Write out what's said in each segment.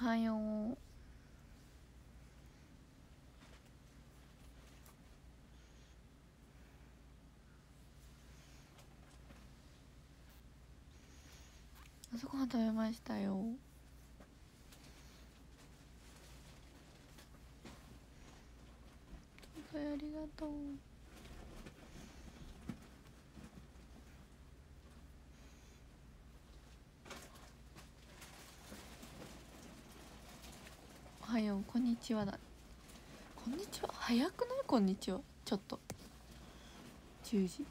おはよう朝ごはん食べましたよ。ありがとうおはようこんにちはだ。こんにちは？早くない？こんにちは。ちょっと。10時？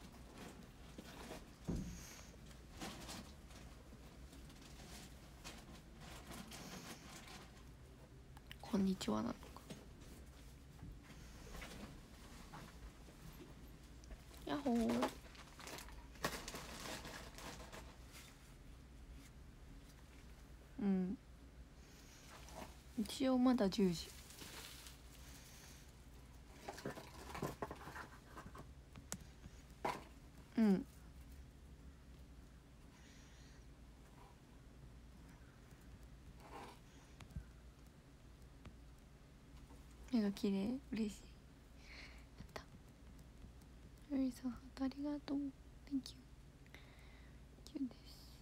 こんにちはなのか。やっほー。うん。一応まだ10時うん目が綺麗。嬉しい。やった。ゆりさんありがとう。Thank you Thank you です。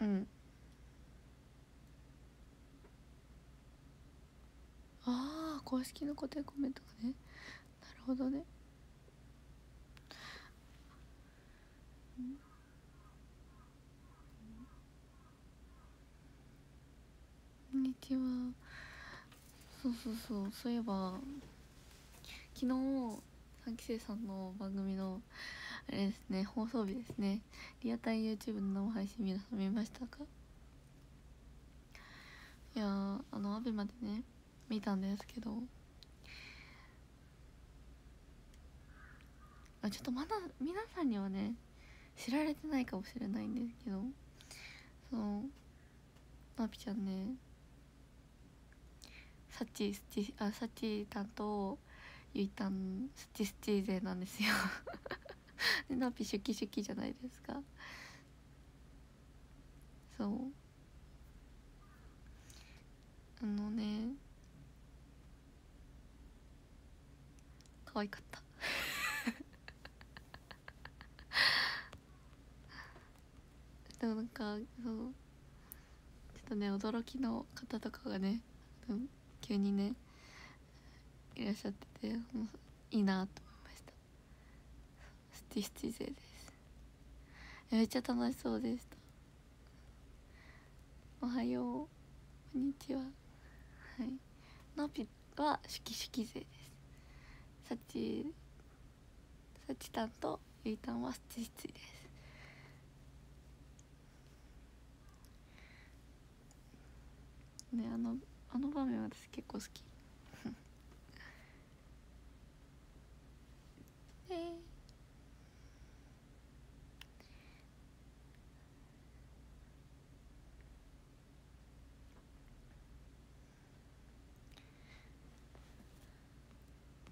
うん。ああ公式の固定コメントがね。なるほどね。こんにちは。そうそうそう。そういえば昨日3期生さんの番組のあれですね放送日ですね。リアタイ YouTube の生配信皆さん見ましたか？いやあの ABEMA でね見たんですけど。あちょっとまだ皆さんにはね知られてないかもしれないんですけど。そのなぴちゃんねサッチスチあサッチ担当ゆいたんスチスチ勢なんですよ。で ナピシュキシュキじゃないですか。そう。あのね。可愛かった。でもなんかそう。ちょっとね驚きの方とかがねうん。急にねいらっしゃっててもういいなと思いました。スティスティ勢です。めっちゃ楽しそうでした。おはよう。こんにちは。はい。ナピはシキシキ勢です。サチサチタンとユイタンはスチスチです。ねあのあの場面私結構好き。え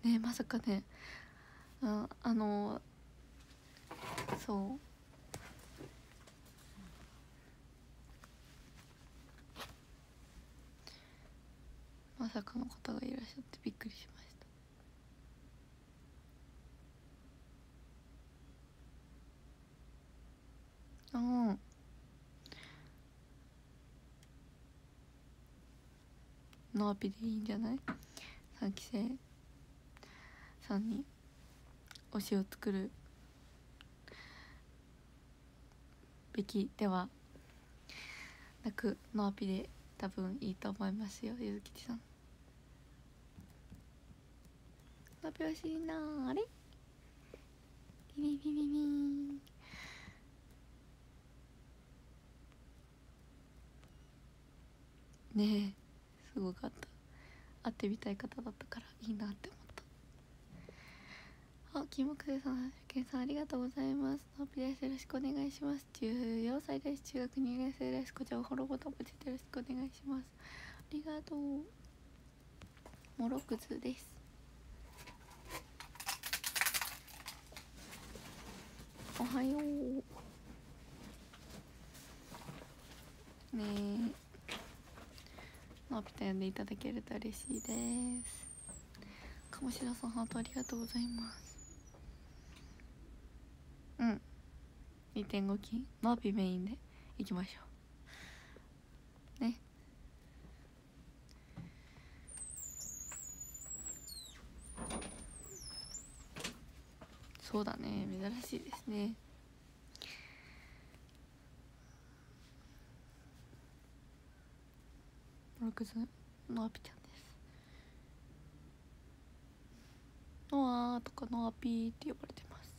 ー。ねまさかね。ああのそう。まさかの方がいらっしゃってびっくりしました。うんノーピでいいんじゃない？3期生さんに推しを作るべきではなくノーピで多分いいと思いますよゆずきちさん。ノーピ欲しな。あれ？ビビビビビ。ンねえすごかった。会ってみたい方だったからいいなって思った。あキモクセさんけんさんありがとうございます。ノーピですよろしくお願いします。14歳です。中学2年生です。こちらフォローボタンポチってよろしくお願いします。ありがとう。モロクズです。おはよう。ねのぴた呼んでいただけると嬉しいです。鴨志田さんハートありがとうございます。うん。2.5金。のぴメインで。いきましょう。ねそうだね珍しいですね。モクズのアピちゃんですノアとかノアピーって呼ばれてます。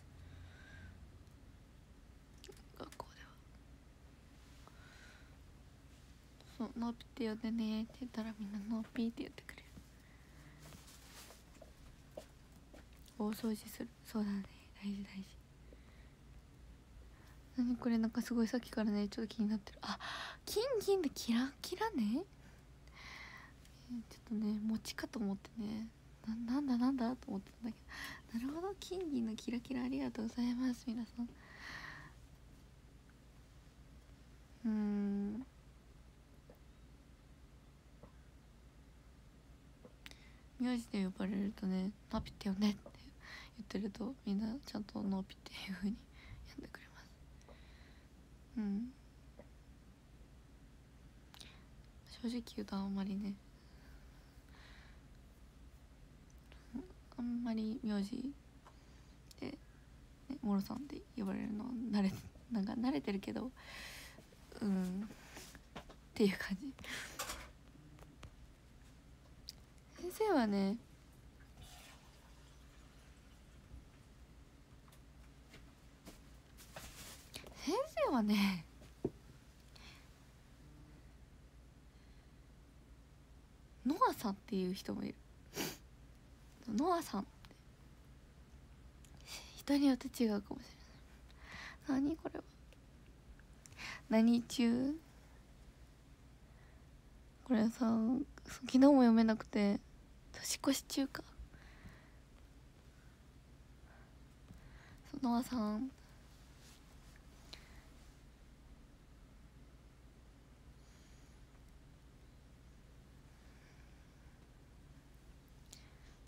学校では。そうノアピって呼んでねって言ったらみんなノアピーって言ってくれる。大掃除する。そうだね。大事大事。何これなんかすごいさっきからねちょっと気になってる。あ金銀でキラキラね？ちょっとね餅かと思ってね。ななんだなんだと思ってたんだけど。なるほど金銀のキラキラありがとうございます皆さん。うん。名字で呼ばれるとね「ナピってよね」って言ってるとみんなちゃんと「ナピ」っていうふうにうん。正直言うとあんまりね。あんまり名字で、ね、もろさんって呼ばれるの慣れ なんか慣れてるけどうん。っていう感じ。先生はね先生はねノアさんっていう人もいる。ノアさんって。人によって違うかもしれない。何これは。何中？これさ昨日も読めなくて年越し中か。ノアさん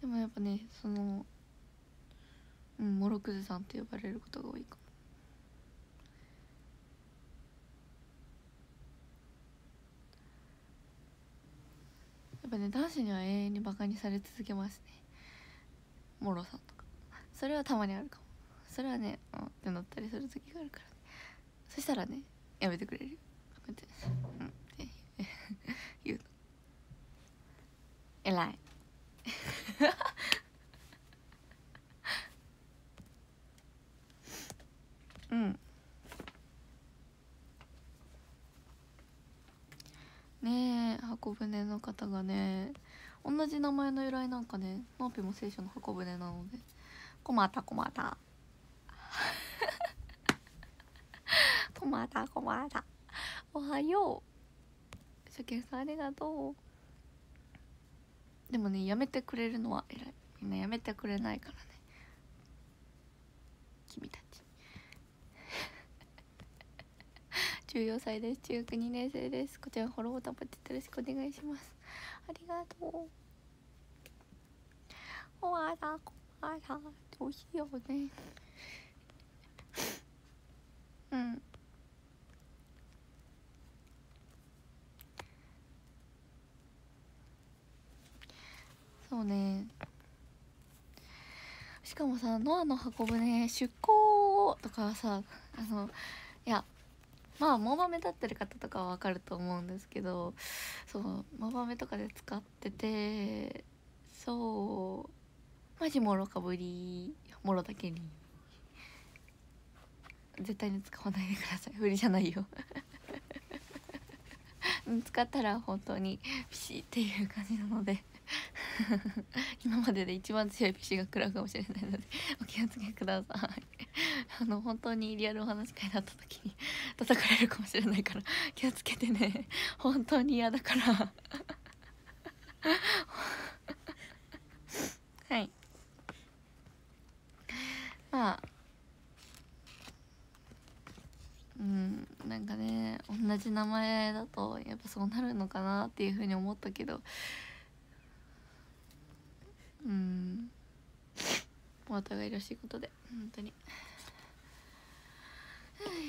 でもやっぱねそのうんモロクズさんって呼ばれることが多いかも。やっぱね男子には永遠にバカにされ続けますね。モロさんとか。それはたまにあるかも。それはねうんってなったりする時があるからね。そしたらねやめてくれるよ。こうやって。うんって 言うの。偉い うんねえ箱舟の方がね同じ名前の由来なんかねノーピも聖書の箱舟なので困った困った。困った 困った。おはよう。初見さんありがとう。でもねやめてくれるのは偉い。みんなやめてくれないからね。君たち。14歳です。中学2年生です。こちらフォローボタンポチッとよろしくお願いします。ありがとう。おわらこわらどうしようね。うん。そうね。しかもさノアの箱舟出航とかはさあのいやまあモバメ立ってる方とかは分かると思うんですけどそうモバメとかで使っててそう。マジもろかぶり。もろだけに。絶対に使わないでください。振りじゃないよ。使ったら本当にピシっていう感じなので。今までで一番強いピシが食らうかもしれないのでお気をつけください。あの本当にリアルお話し会だった時に叩かれるかもしれないから気をつけてね。本当に嫌だから。はいまあうんなんかね同じ名前だとやっぱそうなるのかなっていうふうに思ったけど。うん。お互いらしいことで本当に。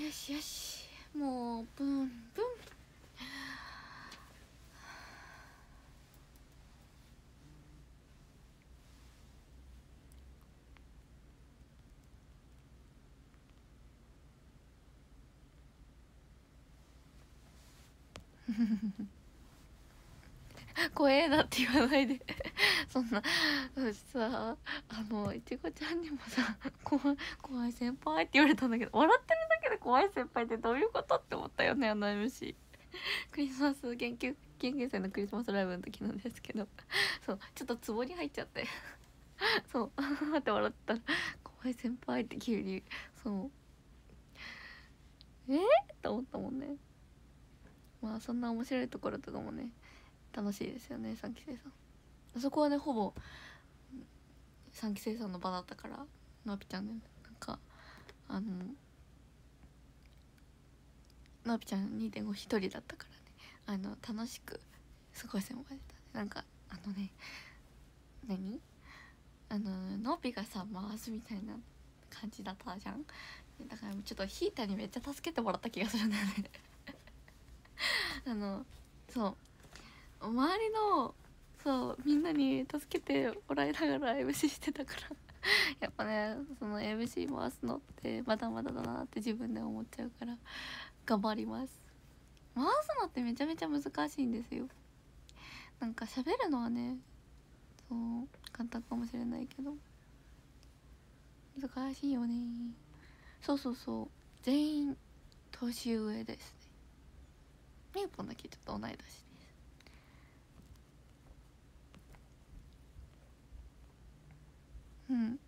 よしよし。もうブンブン 怖えなって言わないで。そんな。私さあのいちごちゃんにもさ怖い怖い先輩って言われたんだけど笑ってるだけで怖い先輩ってどういうことって思ったよねあの MC クリスマス研究研究生のクリスマスライブの時なんですけど。そうちょっとツボに入っちゃって。そうって笑ったら「怖い先輩」って急に。そう。え、って思ったもんね。まあそんな面白いところとかもね楽しいですよね3期生さん。あそこはねほぼ3期生さんの場だったからのぴちゃんねなんかあののぴちゃん2.5一人だったからね。あの楽しく過ごせましたね。なんかあのね何？あののぴがさ回すみたいな感じだったじゃん？だからちょっとヒーターにめっちゃ助けてもらった気がするんだよね。あのそう。周りのそうみんなに助けてもらいながら MC してたから。やっぱねその MC 回すのってまだまだだなって自分で思っちゃうから。頑張ります。回すのってめちゃめちゃ難しいんですよ。なんか喋るのはねそう簡単かもしれないけど。難しいよね。そうそうそう。全員年上です。ねみゆぽん。だけちょっと同い年ですうん。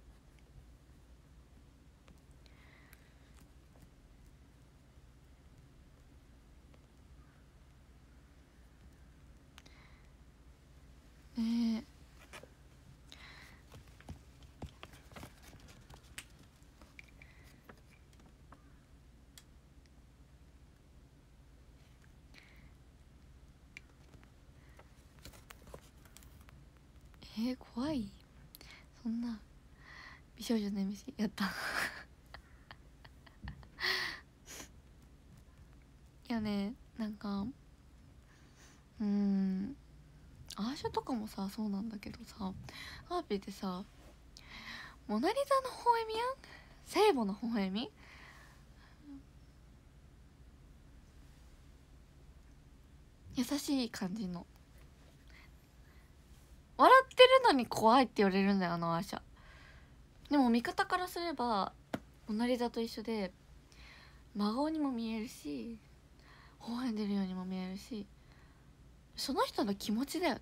ねえ。えー、怖い。そんな美少女の MC やった。いやねなんかうんアーシャとかもさそうなんだけどさハーピーってさモナ・リザの微笑みやん？聖母の微笑み？優しい感じの。ってるのに怖いって言われるんだよあのアーシャ。でも見方からすればモナ・リザと一緒で真顔にも見えるし微笑んでるようにも見えるしその人の気持ちだよね。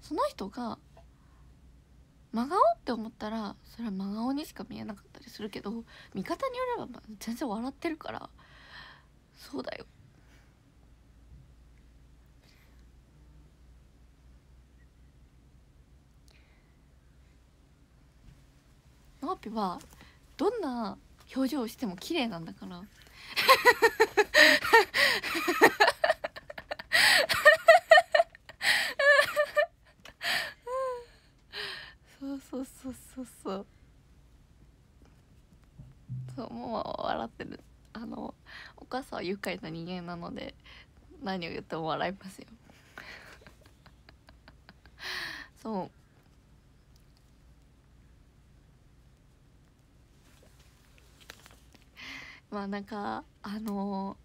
その人が真顔って思ったらそれは真顔にしか見えなかったりするけど見方によれば全然笑ってるからそうだよ。ピはどんな表情をしても綺麗なんだから。そうそうそうそうそう。そうもう笑ってる。あのお母さんは愉快な人間なので何を言っても笑いますよ。そう。まあなんかあの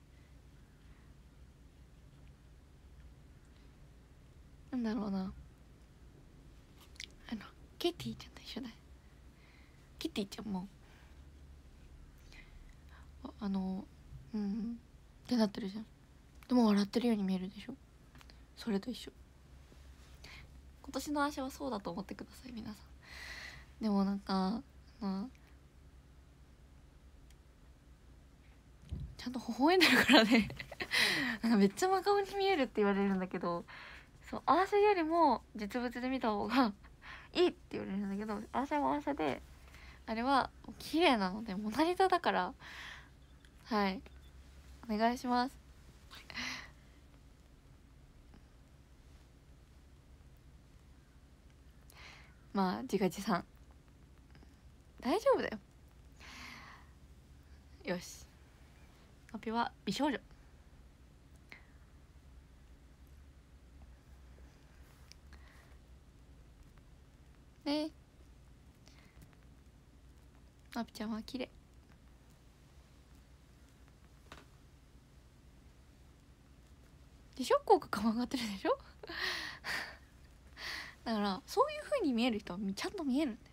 なんだろうな。あのケティちゃんと一緒だ。ケティちゃんも。ああのうんってなってるじゃん。でも笑ってるように見えるでしょ。それと一緒。今年の足はそうだと思ってください皆さん。でもなんかまあちゃんと微笑んでるからね。なんかめっちゃ真顔に見えるって言われるんだけどそうアーシャよりも実物で見た方がいいって言われるんだけどアーシャはアーシャであれは綺麗なのでモナ・リザだからはい。お願いします。まあ自画自賛。大丈夫だよ。よしアピは美少女。ねアピちゃんは綺麗。でしょ？口角も上がってるでしょ？だからそういうふうに見える人はちゃんと見える。んだよ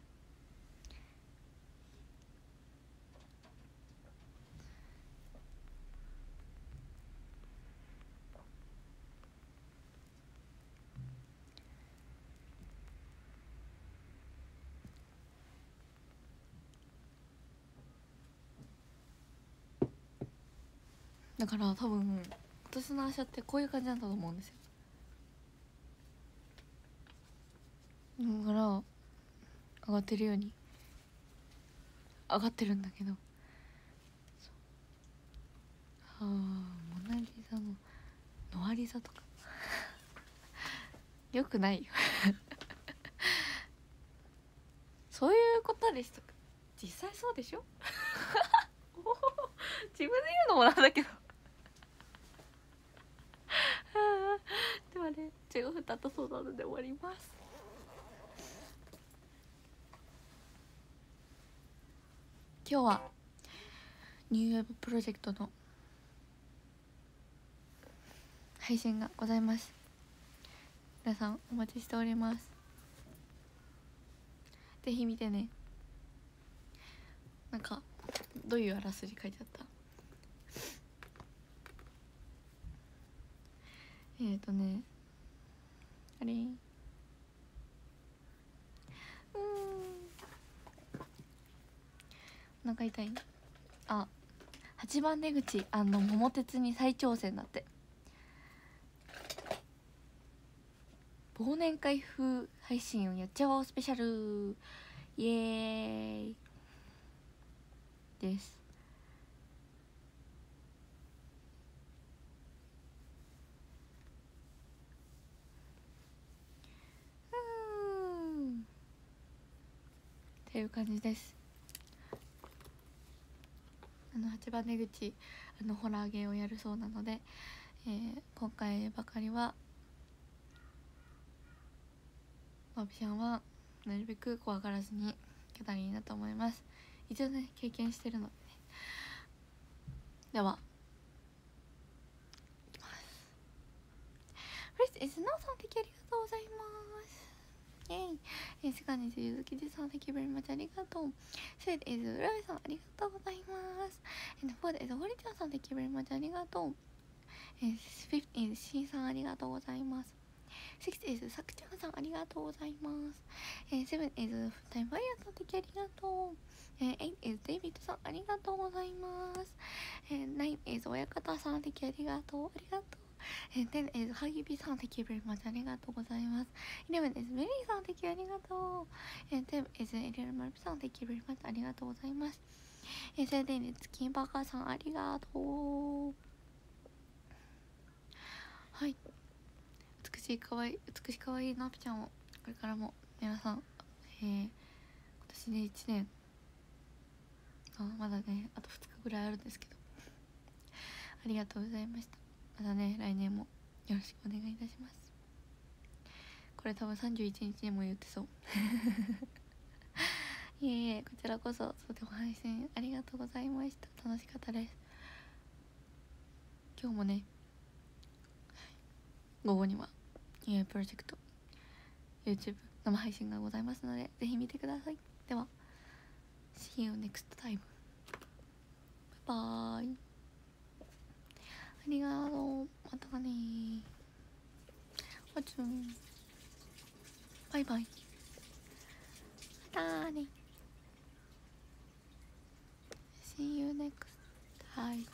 だから多分私の足ってこういう感じなんだと思うんですよ。だから上がってるように上がってるんだけど。ああモナ・リザのノア・リザとか。よくないよ。そういうことでした実際そうでしょ。自分で言うのもなんだけど。ではね15分経ったそうなので終わります。今日はニューウェブプロジェクトの配信がございます。皆さんお待ちしております。ぜひ見てね。なんかどういうあらすじ書いてあった？えっ、ー、とねあれ？うん。お腹痛い。あ8番出口あの桃鉄に再挑戦だって。忘年会風配信をやっちゃおうスペシャル。イエーイ。です。っていう感じです。あの8番出口あのホラーゲーをやるそうなので、えー、今回ばかりはマピちゃんはなるべく怖がらずにいけたらいいなと思います。一応ね経験してるのでね。では。いきます。First is なさん的ありがとうございます。イェイえー、セカンドゆずきじさん、Thank you very much ありがとう。スウェーデン is 浦井さん、ありがとうございます。えー、フォード is 堀ちゃんさん、Thank you very much ありがとう。えー、フィフ is シンさん、ありがとうございます。6 is さくちゃんさん、ありがとうございます。えー、7 is タイムファイヤーさん、Thank you ありがとう。えー、8 is デイビッドさん、ありがとうございます。えー、9 is 親方さん、Thank you ありがとう。ありがとう。えー、10 is ハギビさん、Thank you very much ありがとうございます。11 is メリーさん、Thank you ありがとう。えー、10 is エリアルマルピさん、Thank you very much ありがとうございます。えー、13 is キンバカーさん、ありがとう。はい。美しいかわいい、美しいかわいいナピちゃんを、これからも皆さん、えー、今年で1年、あまだね、あと2日ぐらいあるんですけど、ありがとうございました。またね来年もよろしくお願いいたします。これ多分31日にも言ってそう。いえいえこちらこそとても配信ありがとうございました。楽しかったです。今日もね午後には AI プロジェクト YouTube 生配信がございますのでぜひ見てください。では See you next time バイバイ。ありがとうまたねおつんバイバイまたね See you next time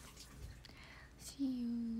See you